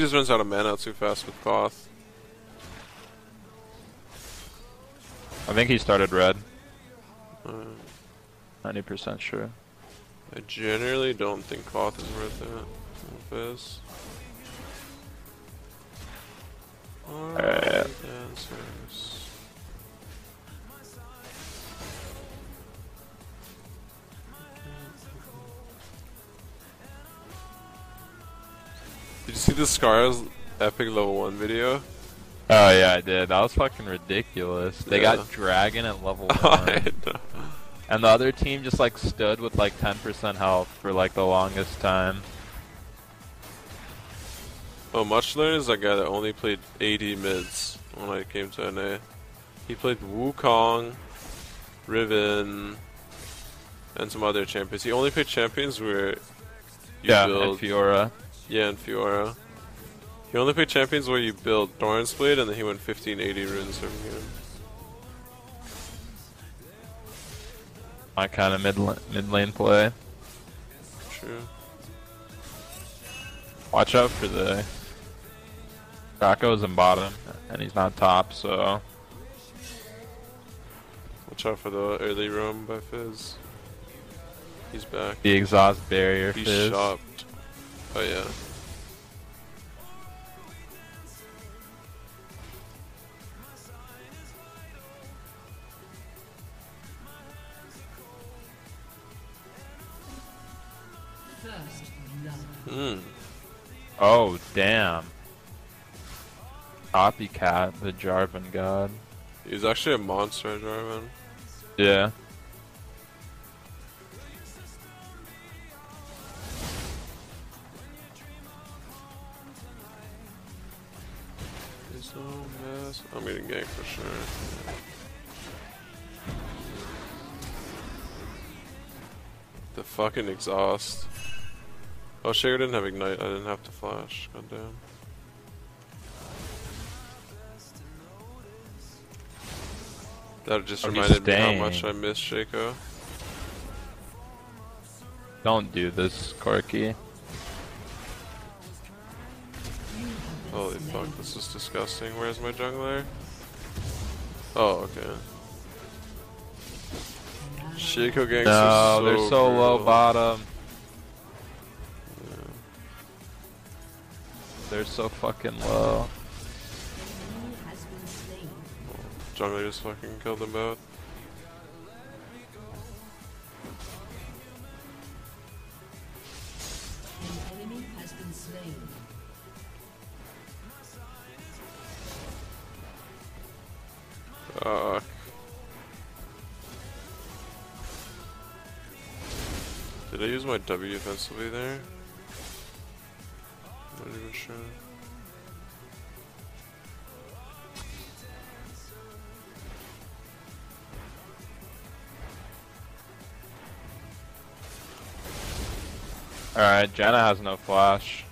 He just runs out of mana too fast with Koth. I think he started red. Uh, 90% sure. I generally don't think Koth is worth it. Fizz. Alright, answers. Did you see the Scars epic level 1 video? Oh yeah, I did. That was fucking ridiculous. They Yeah. got Dragon at level I 1. know. and the other team just like stood with like 10% health for like the longest time. Oh, Much Learned is a guy that only played AD mids when I came to NA. He played Wukong, Riven, and some other champions. He only played champions where you yeah, build and Fiora. Yeah, and Fiora. He only played champions where you build Thorn's Blade and then he went 1580 runes from here. My kind of mid mid lane play. True. Watch out for the Draco's in bottom, and he's not top, so Watch out for the early roam by Fizz. He's back. the exhaust barrier He's fizz. shopped. Oh yeah. Hmm. Oh damn! Copycat, the Jarvan god. He's actually a monster, Jarvan. Yeah. He's no mess. I'm getting gank for sure. The fucking exhaust. Oh, Shaco didn't have ignite. I didn't have to flash. God damn. That just reminded me how much I miss Shaco. Don't do this, Corki. Holy fuck, this is disgusting. Where's my jungler? Oh, okay. Shaco ganks No, so they're so low bottom. They're so fucking low. Jungler just fucking killed them both. Fuck. Did I use my W offensively there? Not even sure. Alright, Janna has no flash.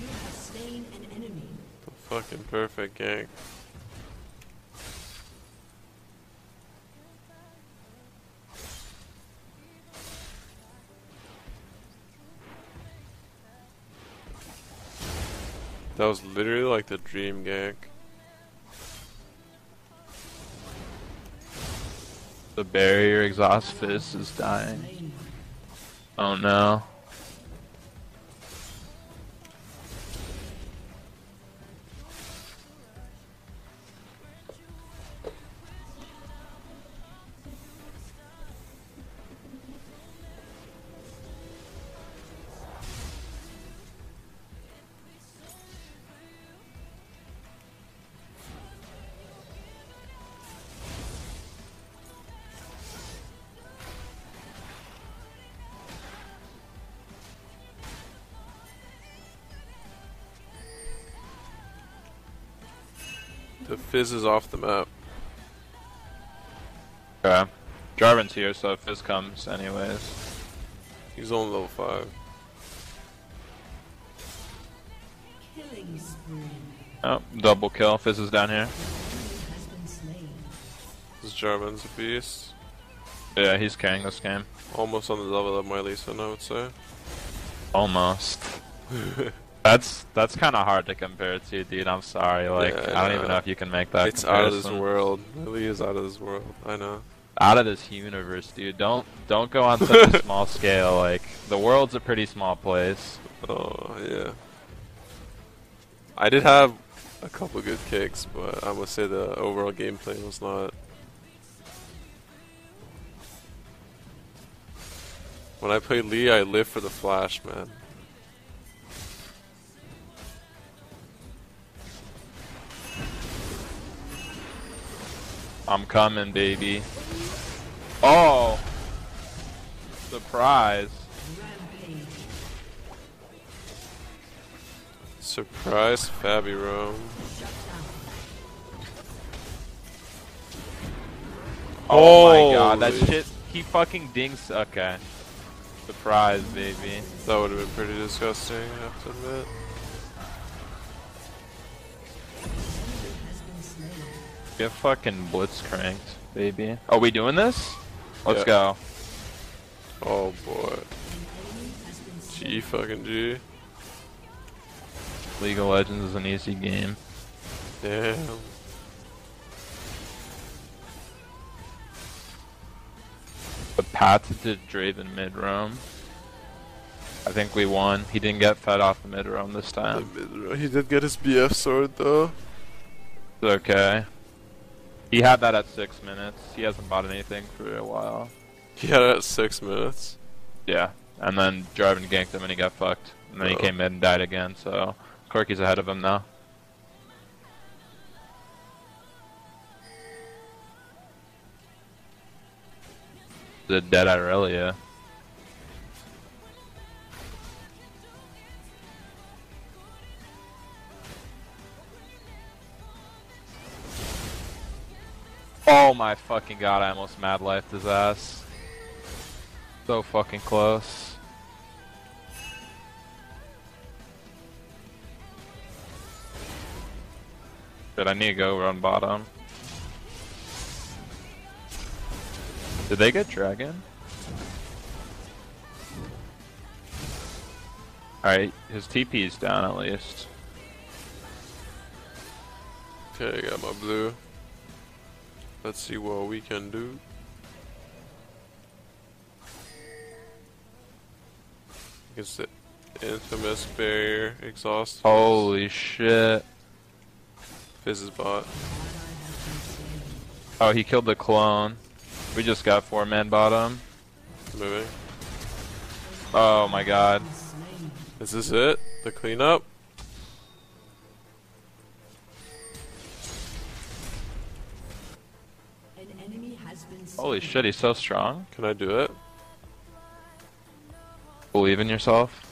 You have slain an enemy. The fucking perfect gank. That was literally like the dream gank. The barrier exhaust Fizz is dying. Oh no. The fizz is off the map. Okay. Jarvan's here, so if Fizz comes anyways. He's on level 5. Killing spree. Oh, double kill. Fizz is down here. Enemy has been slain. This German's a beast. Yeah, he's carrying this game. Almost on the level of my Lee Sin, I would say. Almost. That's that's kind of hard to compare to, dude. I'm sorry. Like, Yeah, I don't even know. if you can make that. it's out of this comparison. world. Really is out of this world. I know. Out of this universe, dude. Don't don't go on such a small scale. Like, the world's a pretty small place. Oh yeah. I did have a couple good kicks, but I must say the overall gameplay was not. When I play Lee, I live for the flash, man. I'm coming, baby. Oh, surprise! Surprise, Fabi roam. Shut. Oh my god, that shit. He fucking dings. Okay. Surprise, baby. That would have been pretty disgusting, I have to admit. Get fucking blitz cranked, baby. Are we doing this? Let's Yeah. go. Oh boy. An enemy has been slain. G fucking G. League of Legends is an easy game. Damn. The patented Draven mid roam. I think we won. He didn't get fed off the mid roam this time. He did get his BF sword though. It's okay. He had that at six minutes. He hasn't bought anything for a while. He had it at six minutes. Yeah. And then Draven ganked him and he got fucked. And then he Oh. came in and died again, so Corki's ahead of him now. The dead Irelia. Oh my fucking god, I almost Madlifed his ass. So fucking close. Did I need to go run bottom? Did they get dragon? Alright, his TP is down at least. Okay, I got my blue. Let's see what we can do. Against the infamous barrier exhaust. Holy shit. Bot. Has been slain. Oh, he killed the clone. We just got four man bottom. Moving. Oh my god. Is this it? The cleanup? Holy shit, he's so strong. Can I do it? Believe in yourself.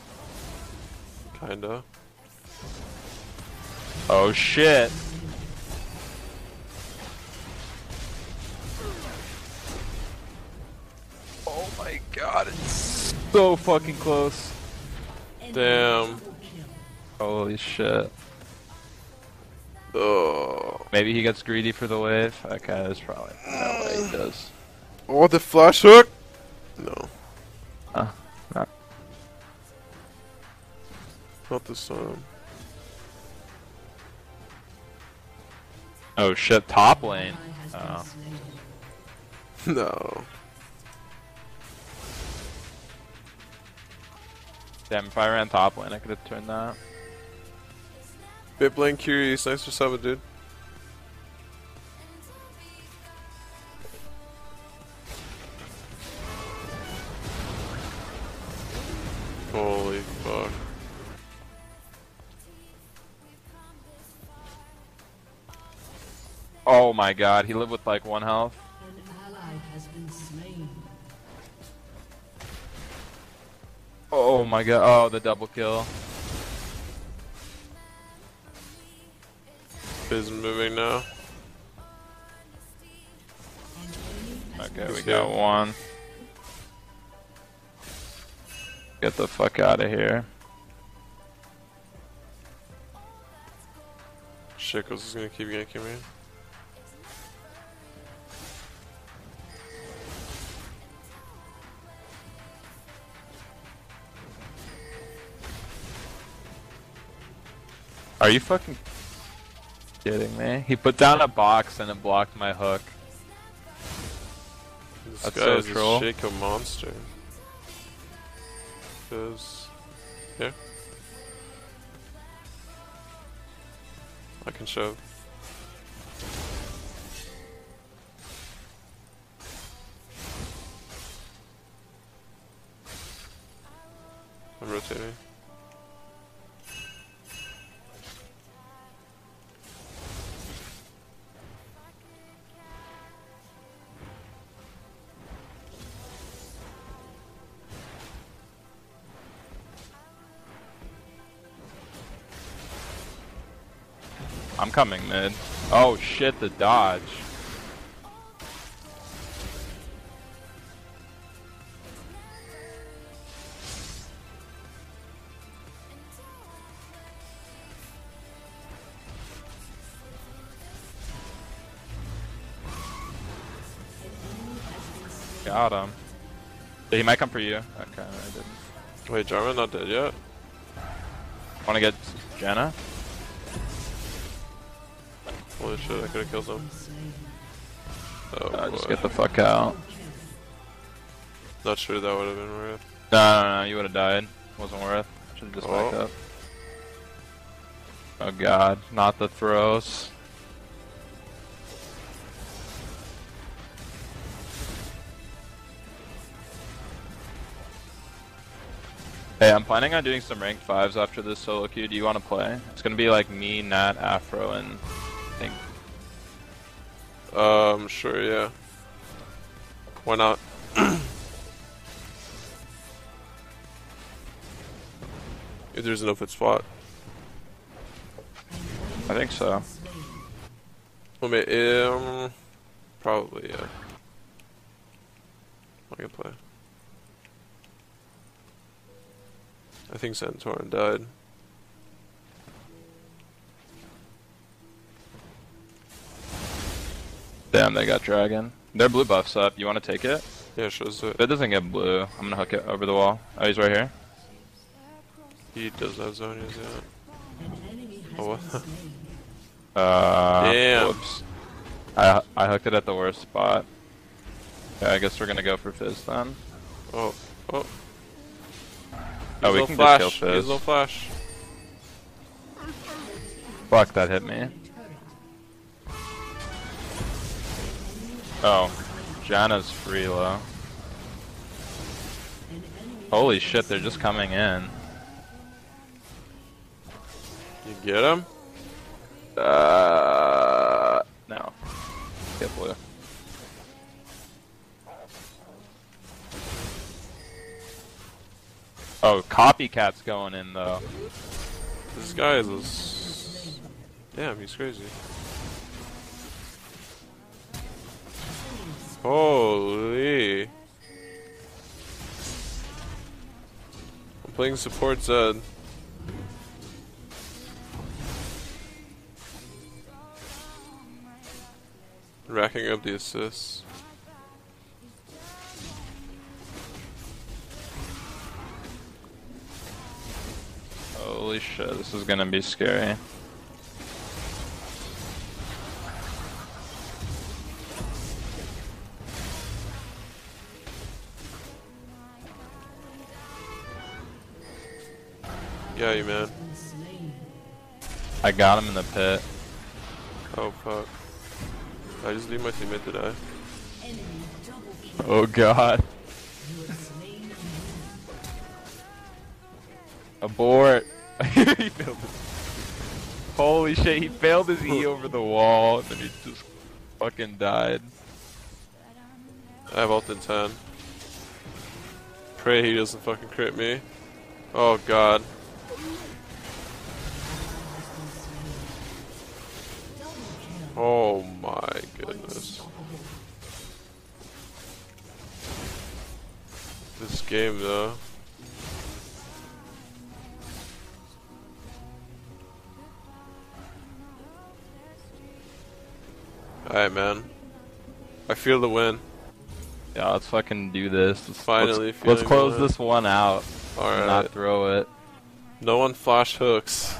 Kinda. Oh shit. Oh my god, it's so fucking close. Damn. Holy shit. Oh. Maybe he gets greedy for the wave. Okay, there's probably no way he does. Oh, the flash hook? No. Uh, no. Not this time. Oh shit, top lane. Ally has been Oh. No. Damn, if I ran top lane, I could have turned that. Bitblane Curious, thanks for subbing, dude. Holy fuck. Oh my god, he lived with like one health. An ally has been slain. Oh my god, oh, the double kill. Is moving now. An enemy has Okay, we got one. Get the fuck out of here. Shaco's is gonna keep yanking me. Are you fucking kidding me? He put down a box and it blocked my hook. This That's guy so is troll. a Shaco monster. Cause here. I can show. I'm rotating. I'm coming mid. Oh shit, the dodge. Got him. He might come for you. Okay, I didn't. Wait, Jarvan not dead yet? Wanna get Janna? Holy shit, I could have killed him. Oh Uh, just get the fuck out. Not sure that would have been worth. No, no, no, you would have died. Wasn't worth. Should've just backed Oh. up. Oh god, not the throws. Hey, I'm planning on doing some ranked fives after this solo queue. Do you want to play? It's gonna be like me, Nat, Afro, and think Um, sure, yeah. Why not? if there's an open spot. I think so. Well, may- um, probably, yeah. I can play. I think Santorin died. Damn, they got dragon. Their blue buff's up. You want to take it? Yeah, shows it. If it doesn't get blue, I'm gonna hook it over the wall. Oh, he's right here. He does have Zhonya's, yeah. An Oh, what? Uh, Damn. Whoops. I I hooked it at the worst spot. Yeah, I guess we're gonna go for Fizz then. Oh, oh. Oh, we can no just flash. kill He's Fizz. no flash. Fuck, that hit me. Oh, Janna's free low. Holy shit, they're just coming in. You get him? Uh, no. Get blue. Oh, copycat's going in though. This guy is a s- Damn, he's crazy. Holy. I'm playing support Zed. Racking up the assists. Holy shit, this is gonna be scary. Yeah, you man. I got him in the pit. Oh fuck. I just leave my teammate to die. Enemy double kill. Oh god. Abort. he failed his... Holy shit, he failed his E over the wall and then he just fucking died. I have ult in 10. Pray he doesn't fucking crit me. Oh god. Oh my goodness. This game though. Alright man. I feel the win. Yeah, let's fucking do this. Let's, Finally let's, let's close this one out Alright. not throw it. No one flash hooks.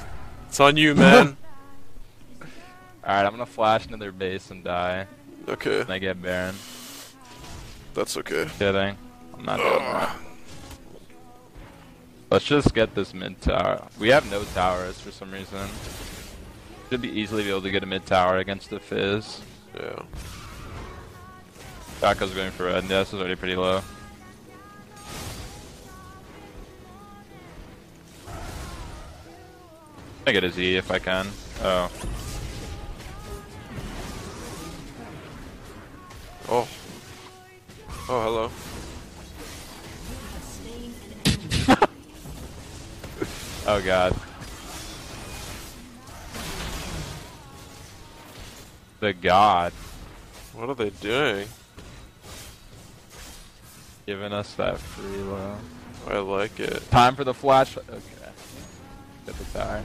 It's on you, man. Alright, I'm gonna flash into their base and die. okay, And I get Baron. that's okay. Kidding. I'm not doing that. Let's just get this mid tower. We have no towers for some reason. Should be easily be able to get a mid tower against the Fizz. Yeah. Taco's going for red. This is already pretty low. I get a Z if I can. Oh. Oh. Oh, hello. Slain an enemy. Oh god. The god. What are they doing? Giving us that free low. I like it. Time for the flash. Okay. Get the tower.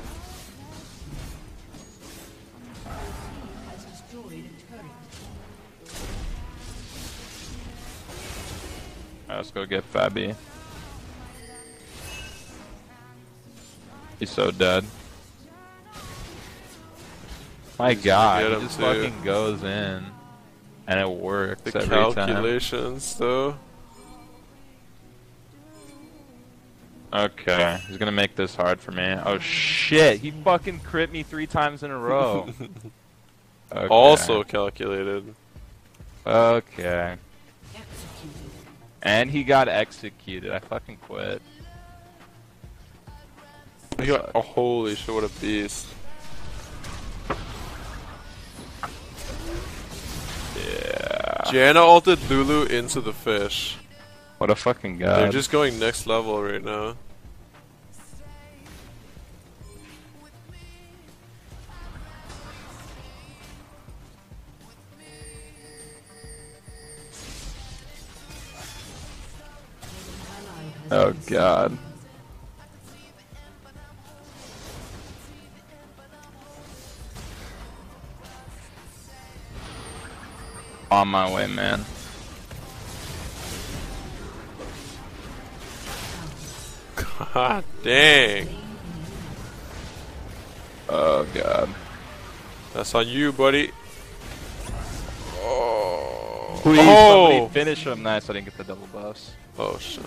Let's go get Fabi. He's so dead. My He's god, he just too. fucking goes in. And it works The every time. calculations, though. Okay, he's gonna make this hard for me. Oh shit, he fucking crit me three times in a row. Okay. Also calculated. Okay. And he got executed. I fucking quit. He got, oh, holy shit, what a beast. Yeah. Janna ulted Lulu into the Fizz. What a fucking god. They're just going next level right now. Oh god. On my way, man. God dang. Oh god. That's on you, buddy. Oh. Please, oh. somebody finish him. Nice, I didn't get the double buffs. Oh shit.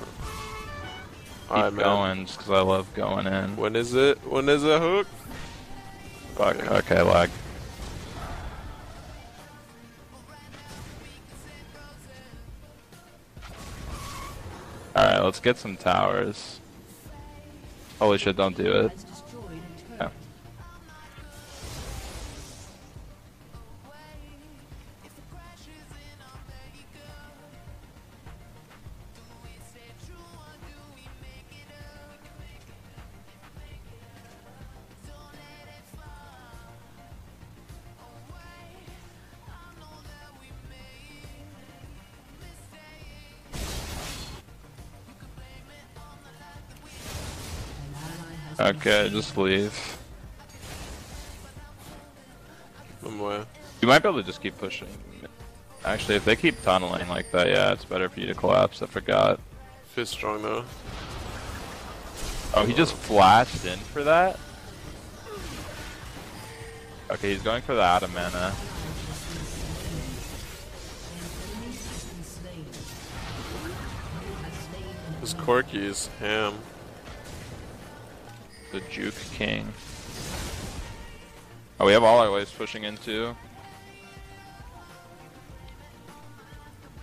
Keep Alright, man. going, just because I love going in. When is it? When is it hook? Fuck, okay, lag. Alright, let's get some towers. Holy shit, don't do it. Okay, just leave. Away. You might be able to just keep pushing. Actually, if they keep tunneling like that, yeah, it's better for you to collapse. I forgot. Fizz strong though. Oh, he just flashed in for that? Okay, he's going for the out of mana. An The Juke King. Oh, we have all our waves pushing into.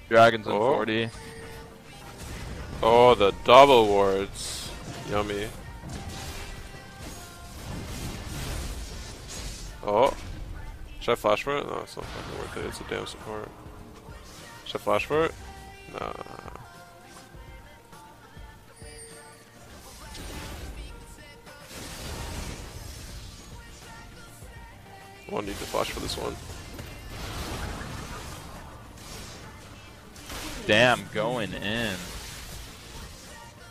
Dragons in Oh. 40. Oh, the double wards. Yummy. Oh. Should I flash for it? No, it's not fucking worth it. It's a damn support. Should I flash for it? Nah. Won't need to flash for this one. Damn, going in.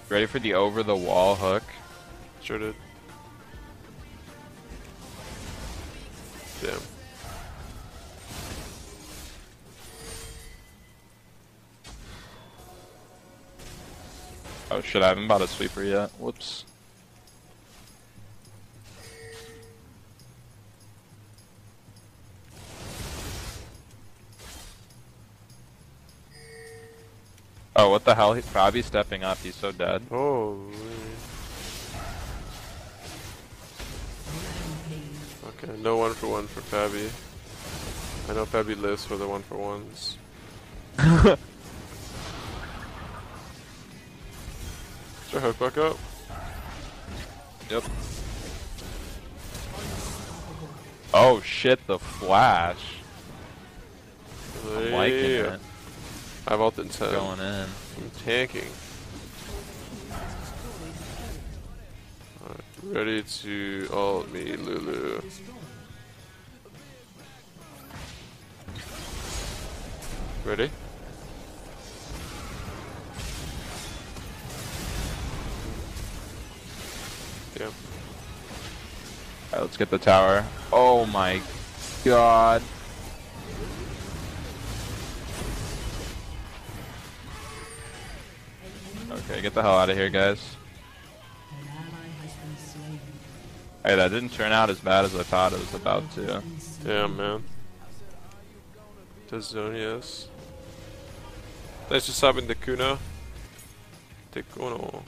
Ready for the over the wall hook? Sure did. Damn. Oh shit, I haven't bought a sweeper yet. Whoops. Oh, what the hell? He- Fabi's stepping up. He's so dead. Oh. Okay, no one for one for Fabi. I know Fabi lives for the one for ones. Is your hook back up? Yep. Oh shit, the flash. I'm liking it. I've ulted in 10. Going in. I'm tanking. Alright, ready to ult me, Lulu. Ready? Yeah. Alright, let's get the tower. Oh my god. Get the hell out of here, guys. Hey, that didn't turn out as bad as I thought it was about to. Yeah, man. Tazonius. Let's just having the Kuna. The Kuno.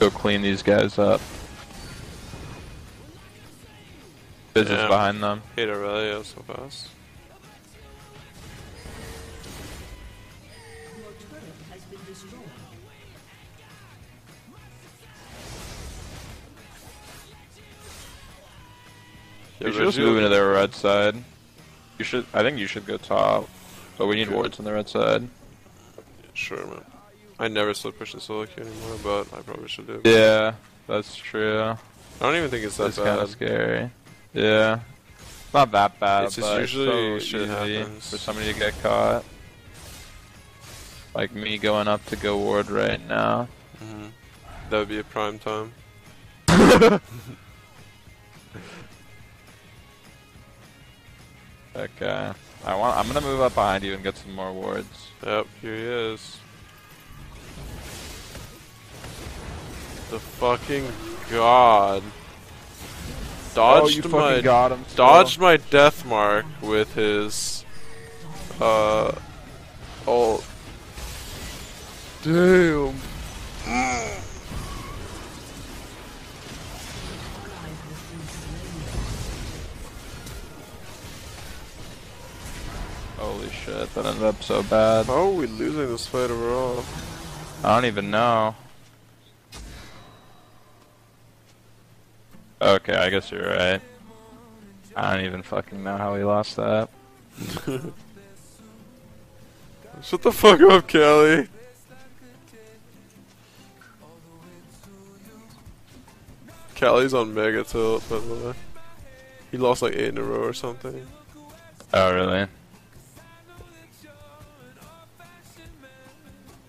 Go clean these guys up. Fizz is behind them. Hate Irelia so fast. Your turret has been destroyed. Yeah, you should just move into their red side. You should. I think you should go top. But we need wards on the red side. Sure, man. I never still push the solo queue anymore, but I probably should do. Yeah, that's true. I don't even think it's that That's kind of scary. Yeah. Not that bad, It's just usually so shit easy happens. for somebody to get caught. Like me going up to go ward right now. hmm That would be a prime time. Okay. I want. I'm gonna move up behind you and get some more wards. Yep, here he is. The fucking god. Dodged my Oh, got him. dodged my death mark with his uh ult. Damn. Ally has been slain. Holy shit! That ended up so bad. How are we losing this fight overall? I don't even know. Okay, I guess you're right. I don't even fucking know how we lost that. Shut the fuck up, Kelly. Kelly's on mega tilt, by the way. He lost like eight in a row or something. Oh, really?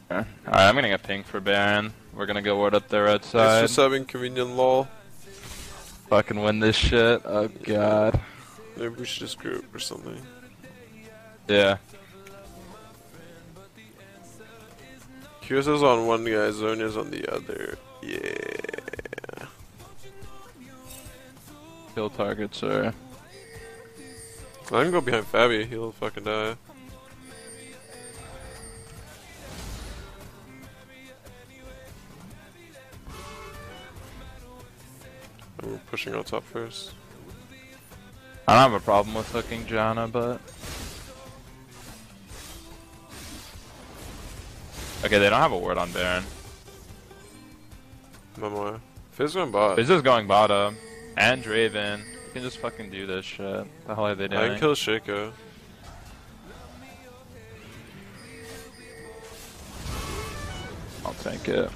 Alright, I'm gonna get pink for Baron. We're gonna go ward up the red It's side. just having convenient lol. Fucking win this shit. Oh god. Maybe we should just group or something. Yeah. Kyosa's on one guy, Zhonya's on the other. Yeah. Kill targets are. I can go behind Fabi, he'll fucking die. Pushing on top first. I don't have a problem with hooking Janna, but. Okay, they don't have a ward on Baron. Memoir. Fizz going bot. Fizz is going bottom. And Draven. You can just fucking do this shit. The hell are they I doing? can kill Shaco. I'll take it.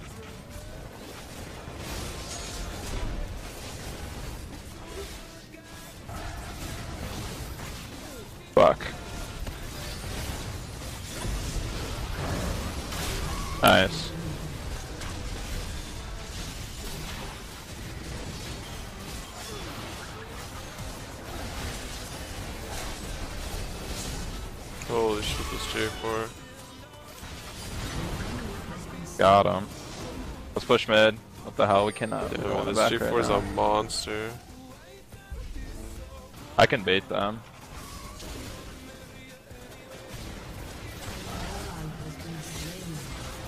Holy shit, this J4. Got him. Let's push mid. What the hell? We cannot. Damn, go in man, the this back J4 right is now. a monster. I can bait them.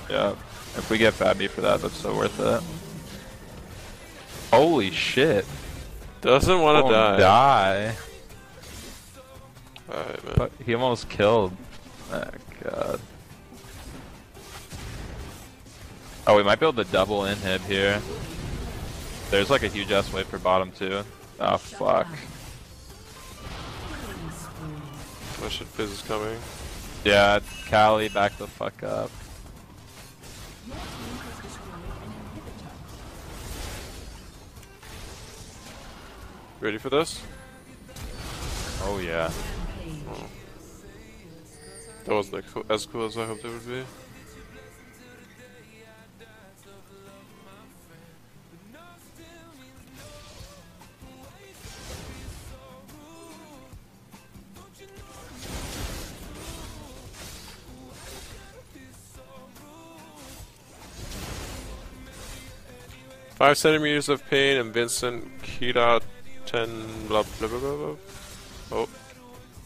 Yeah. If we get Fabi for that, that's so worth it. Holy shit. Doesn't want to die. die. Alright, man. But he almost killed. Oh god. Oh, we might be able to double inhib here. There's like a huge S wave for bottom too. Oh fuck. My shit fizz is coming. Yeah, Callie, back the fuck up. Ready for this? Oh yeah. That wasn't as cool as I hoped it would be. Five centimeters of pain and Vincent Kira ten blah blah blah blah. blah. Oh,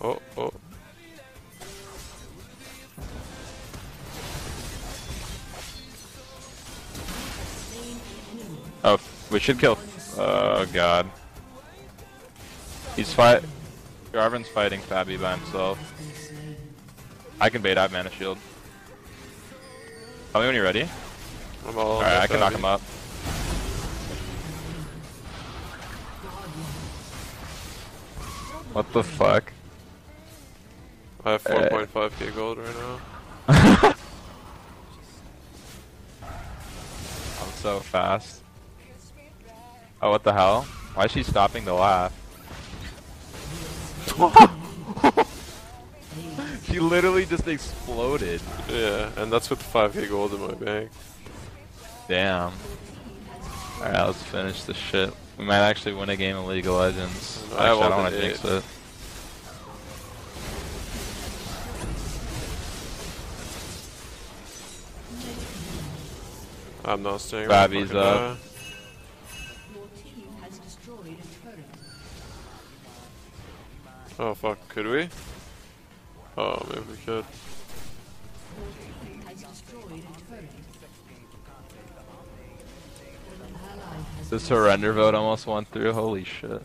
oh, oh. Oh, we should kill. Oh god. He's fight. Jarvan's fighting Fabi by himself. I can bait. I have mana shield. Tell me when you're ready. I'm all Alright, I can knock him up. What the fuck? I have Uh, 4.5k gold right now. I'm so fast. Oh, what the hell? Why is she stopping to laugh? she literally just exploded. Yeah, and that's with 5k gold in my bank. Damn. Alright, let's finish this shit. We might actually win a game of League of Legends. I Actually, I don't want to jinx it. I'm not staying. Fucking up. die. Your team has destroyed a turret. Oh fuck, could we? Oh, maybe we could. Your team has destroyed a turret. An ally has The surrender vote almost went through. Holy shit.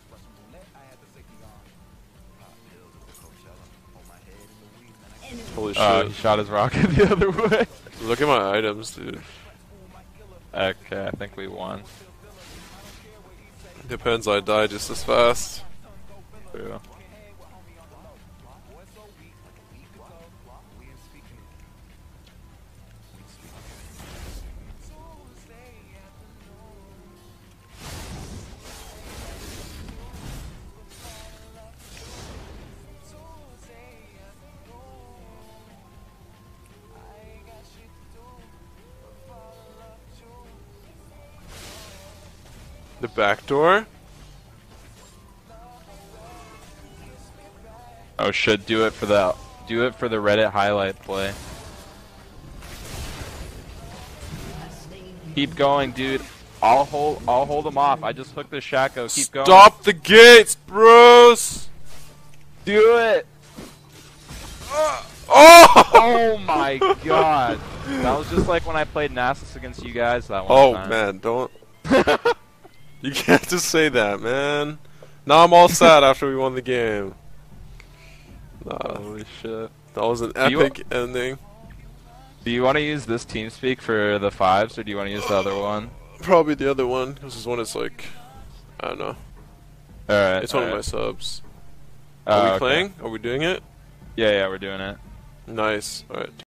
Holy shit. Uh, he shot his rocket the other way. Look at my items, dude. Okay, I think we won. Depends, I die just as fast. True. The back door? Oh shit, do it for the do it for the Reddit highlight play. Keep going, dude. I'll hold I'll hold him off. I just hooked the Shaco. Keep going. Stop the gates, bros! Do it! Ah! Oh! Oh my god. That was just like when I played Nasus against you guys that one Oh time. man, don't. you can't just say that, man. Now I'm all sad after we won the game. Holy shit. that was an you- epic ending. Do you want to use this TeamSpeak for the fives or do you want to use the other one? Probably the other one, because this one is like, I don't know. Alright. It's one of my subs. Oh, Are we oh, okay. playing? Are we doing it? Yeah, yeah, we're doing it. Nice. Alright.